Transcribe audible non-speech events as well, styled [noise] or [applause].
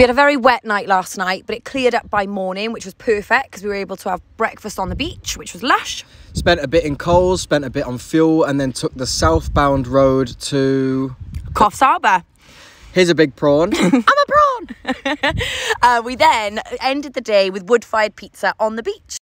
We had a very wet night last night, but it cleared up by morning, which was perfect because we were able to have breakfast on the beach, which was lush. Spent a bit in Coles, spent a bit on fuel, and then took the southbound road to. Coffs Harbour. Here's a big prawn. [laughs] I'm a prawn. [laughs] uh, we then ended the day with wood fired pizza on the beach.